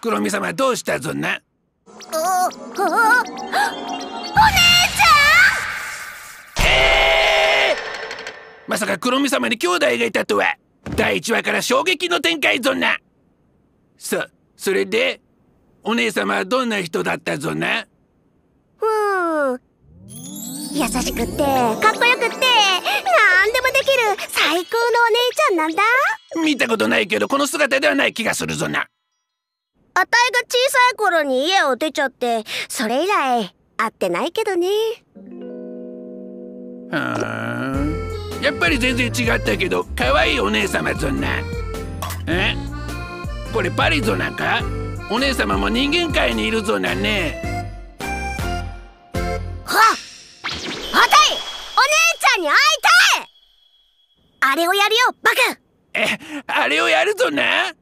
黒見様どうしたぞな？おおまさか黒見様に兄弟がいたとは。第一話から衝撃の展開ぞな。さそれでお姉様はどんな人だったぞな？ふう。優しくてかっこよ最高のお姉ちゃんなんだ。見たことないけどこの姿ではない気がするぞな。あたいが小さい頃に家を出ちゃってそれ以来会ってないけどね。はあやっぱり全然違ったけど可愛いお姉様ぞな。え？これパリゾナか？お姉様も人間界にいるぞなね。はっ！あたい！お姉ちゃんに会いたいあれをやるよバカ。えあれをやるぞな？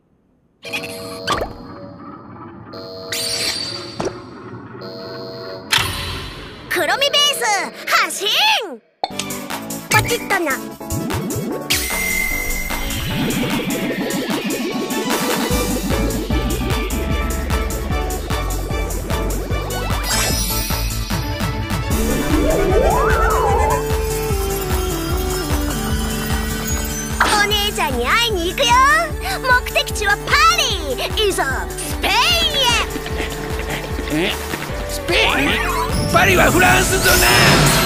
黒みベース発進！パチッとなお姉ちゃんに会いに行くよ。目的地はパリ。いざスペインへ。え？スペイン？パリはフランスぞな